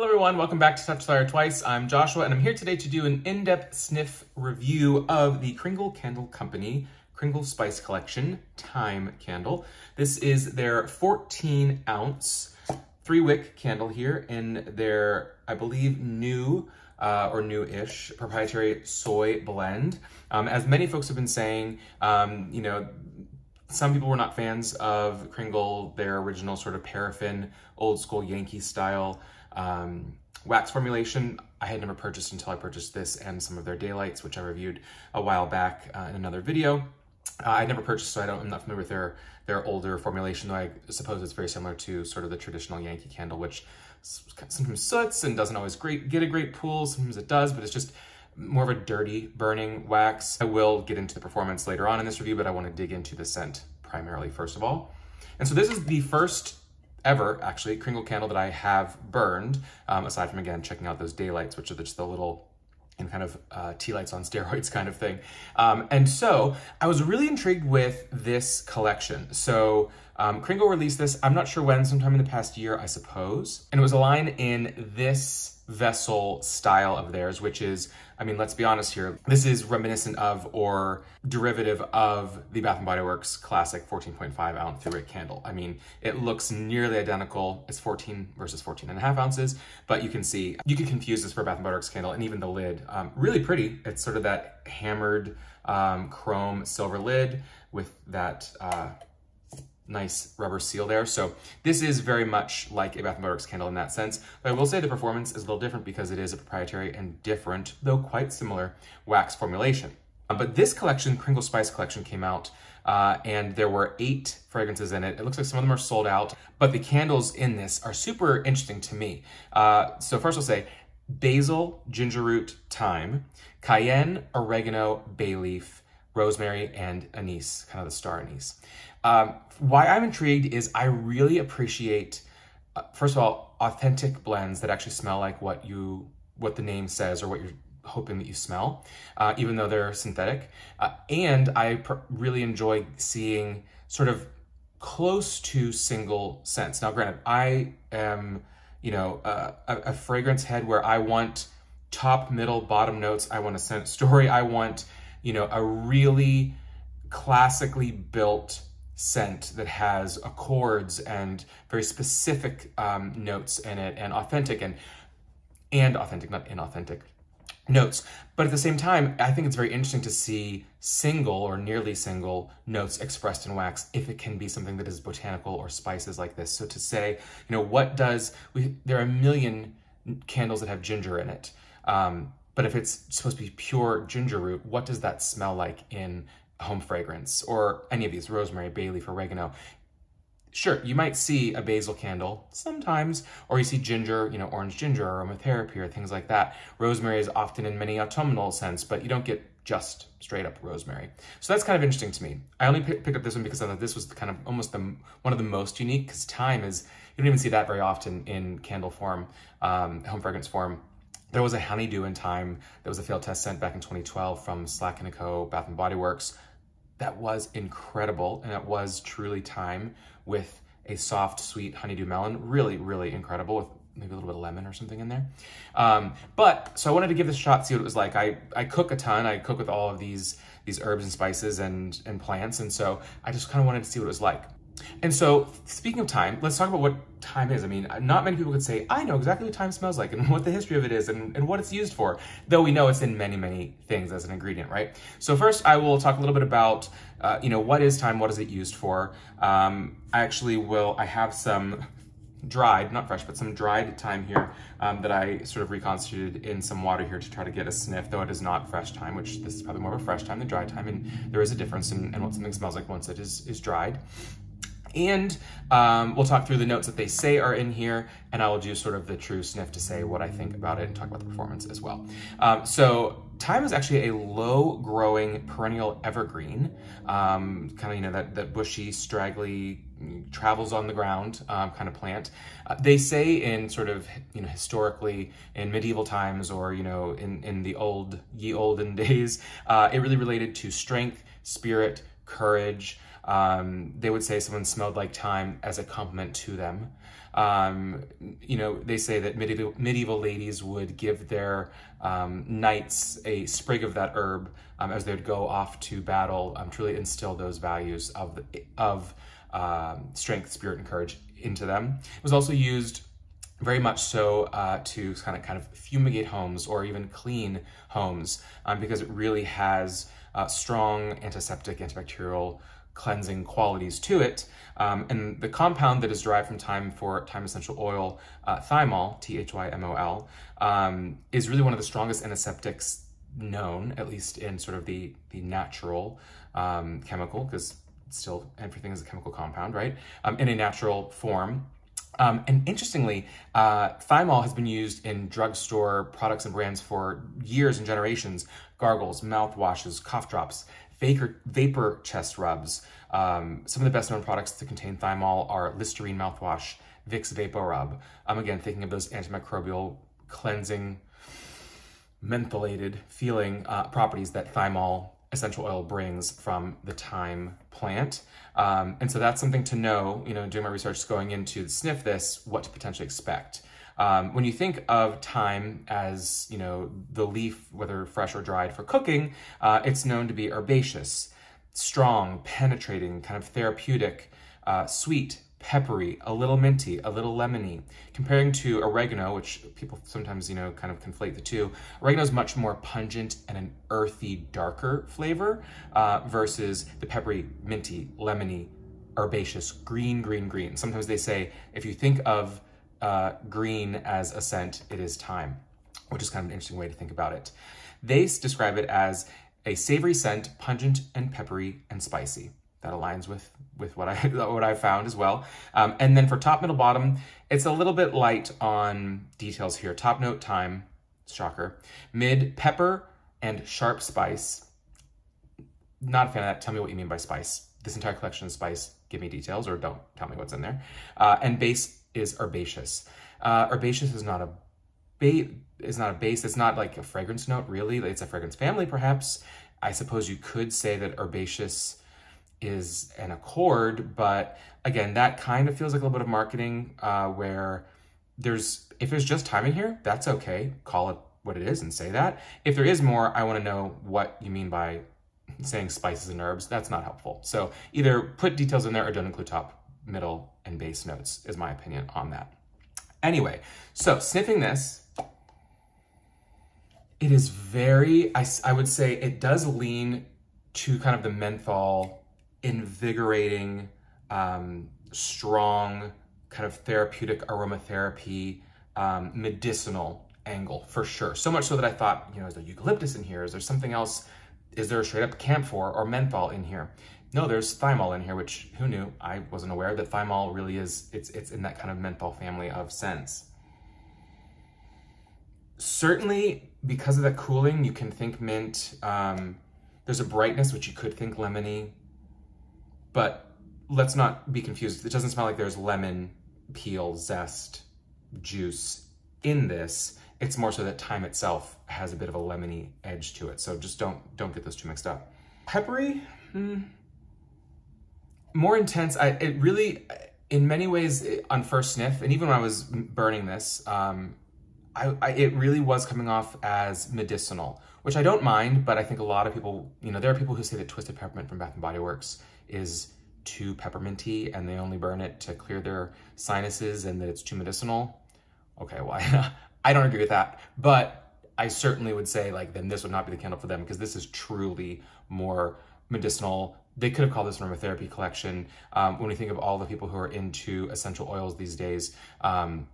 Hello everyone, welcome back to Touch Fire Twice. I'm Joshua and I'm here today to do an in-depth sniff review of the Kringle Candle Company Kringle Spice Collection Thyme Candle. This is their 14 ounce three wick candle here in their, I believe, new uh, or new-ish proprietary soy blend. Um, as many folks have been saying, um, you know, some people were not fans of Kringle, their original sort of paraffin, old school Yankee style um, wax formulation. I had never purchased until I purchased this and some of their daylights, which I reviewed a while back uh, in another video. Uh, I never purchased, so I don't, I'm not familiar with their, their older formulation, though I suppose it's very similar to sort of the traditional Yankee candle, which sometimes soots and doesn't always great get a great pool. Sometimes it does, but it's just more of a dirty burning wax. I will get into the performance later on in this review, but I want to dig into the scent primarily first of all. And so this is the first ever, actually, Kringle candle that I have burned, um, aside from, again, checking out those daylights, which are just the little and kind of uh, tea lights on steroids kind of thing. Um, and so I was really intrigued with this collection. So um, Kringle released this, I'm not sure when, sometime in the past year, I suppose. And it was a line in this vessel style of theirs, which is, I mean, let's be honest here, this is reminiscent of or derivative of the Bath & Body Works classic 14.5 ounce three wick candle. I mean, it looks nearly identical. It's 14 versus 14 and a half ounces, but you can see, you can confuse this for Bath & Body Works candle and even the lid. Um, really pretty. It's sort of that hammered um, chrome silver lid with that uh, nice rubber seal there. So this is very much like a Bath & Body Works candle in that sense. But I will say the performance is a little different because it is a proprietary and different, though quite similar, wax formulation. Um, but this collection, Kringle Spice Collection, came out uh, and there were eight fragrances in it. It looks like some of them are sold out, but the candles in this are super interesting to me. Uh, so first I'll say basil, ginger root, thyme, cayenne, oregano, bay leaf, rosemary, and anise, kind of the star anise. Um, why I'm intrigued is I really appreciate, uh, first of all, authentic blends that actually smell like what you, what the name says or what you're hoping that you smell, uh, even though they're synthetic. Uh, and I really enjoy seeing sort of close to single scents. Now, granted, I am, you know, uh, a, a, fragrance head where I want top, middle, bottom notes. I want a scent story. I want, you know, a really classically built scent that has accords and very specific um, notes in it and authentic and and authentic, not inauthentic notes. But at the same time, I think it's very interesting to see single or nearly single notes expressed in wax if it can be something that is botanical or spices like this. So to say, you know, what does, we, there are a million candles that have ginger in it. Um, but if it's supposed to be pure ginger root, what does that smell like in home fragrance or any of these, rosemary, bay leaf, oregano. Sure, you might see a basil candle sometimes, or you see ginger, you know, orange ginger, aromatherapy, or things like that. Rosemary is often in many autumnal scents, but you don't get just straight up rosemary. So that's kind of interesting to me. I only picked up this one because I thought this was kind of almost the, one of the most unique, because thyme is, you don't even see that very often in candle form, um, home fragrance form. There was a honeydew in thyme. There was a failed test scent back in 2012 from Slatkin & Co. Bath & Body Works that was incredible and it was truly thyme with a soft, sweet honeydew melon. Really, really incredible with maybe a little bit of lemon or something in there. Um, but, so I wanted to give this a shot, see what it was like. I, I cook a ton. I cook with all of these, these herbs and spices and, and plants. And so I just kind of wanted to see what it was like. And so, speaking of thyme, let's talk about what thyme is. I mean, not many people could say, I know exactly what thyme smells like and what the history of it is and, and what it's used for, though we know it's in many, many things as an ingredient, right? So first, I will talk a little bit about, uh, you know, what is thyme? what is it used for? Um, I actually will, I have some dried, not fresh, but some dried thyme here um, that I sort of reconstituted in some water here to try to get a sniff, though it is not fresh thyme, which this is probably more of a fresh thyme than dry thyme, and there is a difference in, in what something smells like once it is, is dried. And um, we'll talk through the notes that they say are in here, and I will do sort of the true sniff to say what I think about it and talk about the performance as well. Um, so thyme is actually a low-growing perennial evergreen, um, kind of, you know, that, that bushy, straggly, travels on the ground um, kind of plant. Uh, they say in sort of, you know, historically in medieval times or, you know, in, in the old, ye olden days, uh, it really related to strength, spirit, courage, Um, they would say someone smelled like thyme as a compliment to them. Um, you know, they say that medieval, medieval ladies would give their um, knights a sprig of that herb um, as they would go off to battle um, to really instill those values of, of um, strength, spirit, and courage into them. It was also used very much so uh, to kind of kind of fumigate homes or even clean homes um, because it really has uh, strong antiseptic, antibacterial cleansing qualities to it. Um, and the compound that is derived from thyme for thyme essential oil, uh, thymol, T-H-Y-M-O-L, um, is really one of the strongest antiseptics known, at least in sort of the, the natural um, chemical, because still everything is a chemical compound, right? Um, in a natural form. Um, and interestingly, uh, thymol has been used in drugstore products and brands for years and generations. Gargles, mouthwashes, cough drops, vapor, vapor chest rubs. Um, some of the best known products to contain thymol are Listerine mouthwash, Vicks VapoRub. I'm again thinking of those antimicrobial cleansing, mentholated feeling uh, properties that thymol essential oil brings from the thyme plant. Um, and so that's something to know, you know, doing my research going into sniff this, what to potentially expect. Um, when you think of thyme as, you know, the leaf, whether fresh or dried for cooking, uh, it's known to be herbaceous, strong, penetrating, kind of therapeutic, uh, sweet, peppery, a little minty, a little lemony. Comparing to oregano, which people sometimes, you know, kind of conflate the two, oregano is much more pungent and an earthy, darker flavor uh, versus the peppery, minty, lemony, herbaceous, green, green, green. Sometimes they say if you think of uh, green as a scent, it is thyme, which is kind of an interesting way to think about it. They describe it as a savory scent, pungent and peppery and spicy. That aligns with, with what I what I found as well. Um, and then for top, middle, bottom, it's a little bit light on details here. Top note, thyme, shocker. Mid, pepper and sharp spice. Not a fan of that. Tell me what you mean by spice. This entire collection is spice. Give me details or don't tell me what's in there. Uh, and base is herbaceous. Uh, herbaceous is not a. Is not a base. It's not like a fragrance note, really. It's a fragrance family, perhaps. I suppose you could say that herbaceous is an accord, but again, that kind of feels like a little bit of marketing uh, where there's, if there's just timing here, that's okay. Call it what it is and say that. If there is more, I want to know what you mean by saying spices and herbs. That's not helpful. So either put details in there or don't include top, middle, and base notes is my opinion on that. Anyway, so sniffing this, it is very, I, I would say it does lean to kind of the menthol invigorating, um, strong, kind of therapeutic aromatherapy, um, medicinal angle for sure. So much so that I thought, you know, is there eucalyptus in here? Is there something else? Is there a straight up camphor or menthol in here? No, there's thymol in here, which who knew? I wasn't aware that thymol really is, it's, it's in that kind of menthol family of scents. Certainly, because of the cooling, you can think mint. Um, there's a brightness, which you could think lemony. But let's not be confused. It doesn't smell like there's lemon, peel, zest, juice in this. It's more so that thyme itself has a bit of a lemony edge to it. So just don't don't get those two mixed up. Peppery, hmm. More intense. I, it really, in many ways, on first sniff, and even when I was burning this, um, I, I, it really was coming off as medicinal, which I don't mind, but I think a lot of people, you know, there are people who say that Twisted Peppermint from Bath & Body Works is too pepperminty and they only burn it to clear their sinuses and that it's too medicinal. Okay, well, I, I don't agree with that, but I certainly would say like, then this would not be the candle for them because this is truly more medicinal. They could have called this an aromatherapy collection. Um, when we think of all the people who are into essential oils these days, um,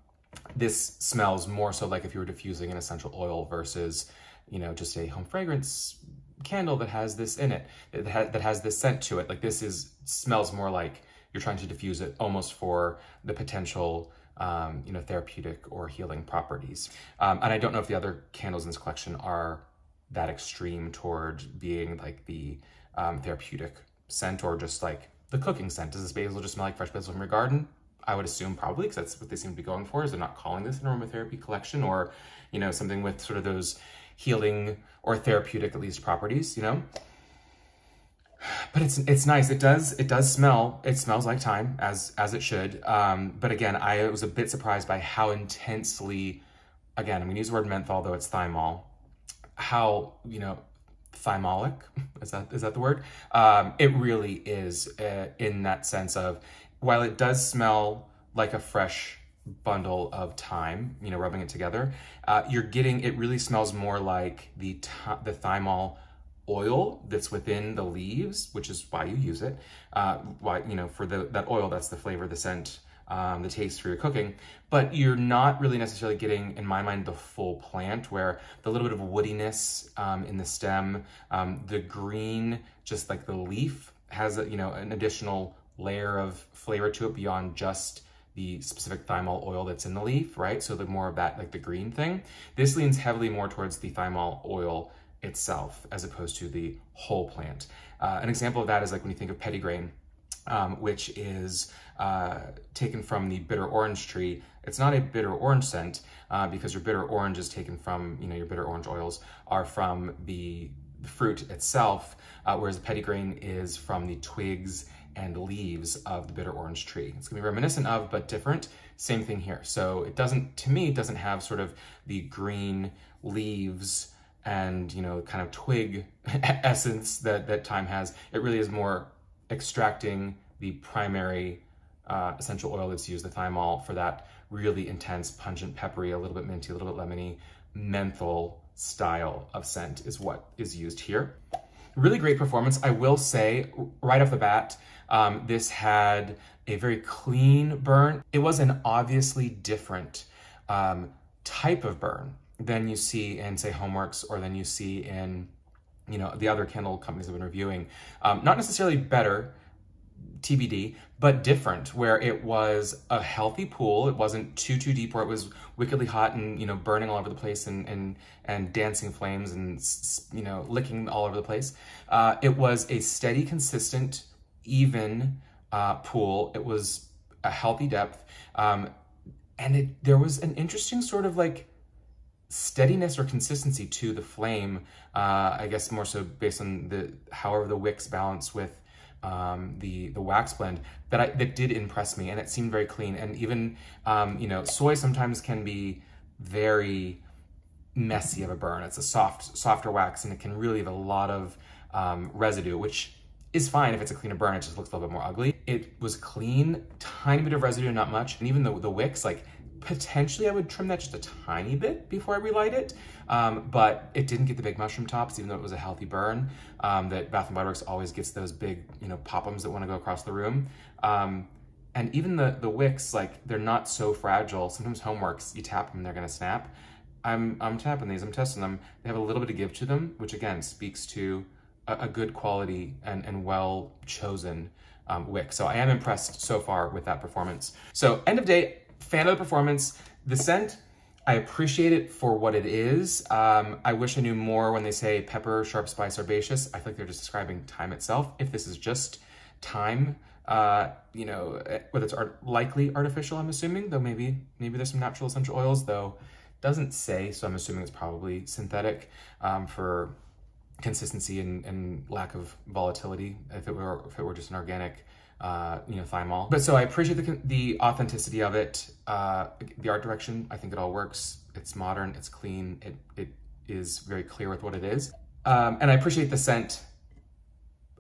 this smells more so like if you were diffusing an essential oil versus, you know, just a home fragrance candle that has this in it, that, ha that has this scent to it. Like this is smells more like you're trying to diffuse it almost for the potential um, you know, therapeutic or healing properties. Um, and I don't know if the other candles in this collection are that extreme toward being like the um, therapeutic scent or just like the cooking scent. Does this basil just smell like fresh basil from your garden? I would assume probably because that's what they seem to be going for is they're not calling this an aromatherapy collection or, you know, something with sort of those healing or therapeutic at least properties, you know? but it's it's nice. It does it does smell. It smells like thyme as as it should. Um, but again, I was a bit surprised by how intensely, again, I'm gonna use the word menthol, though it's thymol, how you know thymolic is that is that the word? Um, it really is uh, in that sense of while it does smell like a fresh bundle of thyme, you know, rubbing it together, uh, you're getting, it really smells more like the, the thymol oil that's within the leaves, which is why you use it. Uh, why, you know, for the that oil, that's the flavor, the scent, um, the taste for your cooking. But you're not really necessarily getting, in my mind, the full plant where the little bit of woodiness um, in the stem, um, the green, just like the leaf has, a, you know, an additional layer of flavor to it beyond just the specific thymol oil that's in the leaf, right? So the more of that, like the green thing. This leans heavily more towards the thymol oil itself as opposed to the whole plant. Uh, an example of that is like when you think of petitgrain, um, which is uh, taken from the bitter orange tree. It's not a bitter orange scent uh, because your bitter orange is taken from, you know, your bitter orange oils are from the, fruit itself, uh, whereas the petitgrain is from the twigs and leaves of the bitter orange tree. It's gonna be reminiscent of, but different. Same thing here. So it doesn't, to me, it doesn't have sort of the green leaves and, you know, kind of twig essence that, that thyme has. It really is more extracting the primary uh, essential oil that's used, the thymol, for that really intense, pungent, peppery, a little bit minty, a little bit lemony, menthol style of scent is what is used here. Really great performance. I will say right off the bat, um, this had a very clean burn. It was an obviously different um, type of burn than you see in say Homeworx or than you see in you know the other candle companies I've been reviewing. Um, not necessarily better, TBD, but different, where it was a healthy pool. It wasn't too, too deep where it was wickedly hot and, you know, burning all over the place and, and, and dancing flames and, you know, licking all over the place. Uh, it was a steady, consistent, even uh, pool. It was a healthy depth. Um, and it, there was an interesting sort of like steadiness or consistency to the flame. Uh, I guess more so based on the, however the wicks balance with um, the the wax blend that I that did impress me, and it seemed very clean. And even um, you know, soy sometimes can be very messy of a burn. It's a soft softer wax, and it can really have a lot of um, residue, which is fine if it's a cleaner burn. It just looks a little bit more ugly. It was clean, tiny bit of residue, not much, and even the the wicks like Potentially, I would trim that just a tiny bit before I relight it, um, but it didn't get the big mushroom tops, even though it was a healthy burn. Um, that Bath & Body Works always gets those big, you know, pop-ums that want to go across the room. Um, and even the, the wicks, like, they're not so fragile. Sometimes Homeworx, you tap them, they're to snap. I'm, I'm tapping these, I'm testing them. They have a little bit of give to them, which again speaks to a, a good quality and, and well chosen um, wick. So I am impressed so far with that performance. So end of day, fan of the performance. The scent, I appreciate it for what it is. Um, I wish I knew more when they say pepper, sharp spice, herbaceous. I feel like they're just describing thyme itself. If this is just thyme, uh, you know, whether it's art likely artificial, I'm assuming, though maybe maybe there's some natural essential oils, though doesn't say, so I'm assuming it's probably synthetic um, for consistency and, and lack of volatility if it were if it were just an organic uh, you know, thymol. But so I appreciate the, the authenticity of it. Uh, the art direction, I think it all works. It's modern, it's clean, it, it is very clear with what it is. Um, and I appreciate the scent.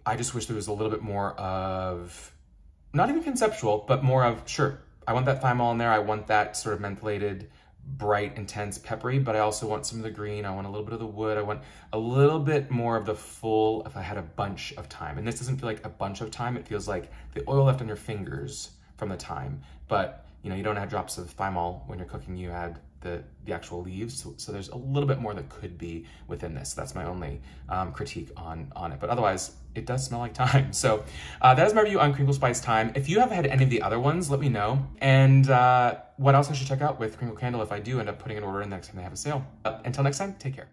I just wish there was a little bit more of, not even conceptual, but more of, sure, I want that thymol in there. I want that sort of mentholated bright, intense, peppery, but I also want some of the green. I want a little bit of the wood. I want a little bit more of the full, if I had a bunch of thyme. And this doesn't feel like a bunch of thyme. It feels like the oil left on your fingers from the thyme. But, you know, you don't add drops of thymol when you're cooking. You add the, the actual leaves. So, so there's a little bit more that could be within this. That's my only um, critique on, on it. But otherwise, it does smell like thyme. So uh, that is my review on Kringle Spice Thyme. If you have had any of the other ones, let me know. And uh, what else I should check out with Kringle Candle if I do end up putting an order in the next time they have a sale. Uh, until next time, take care.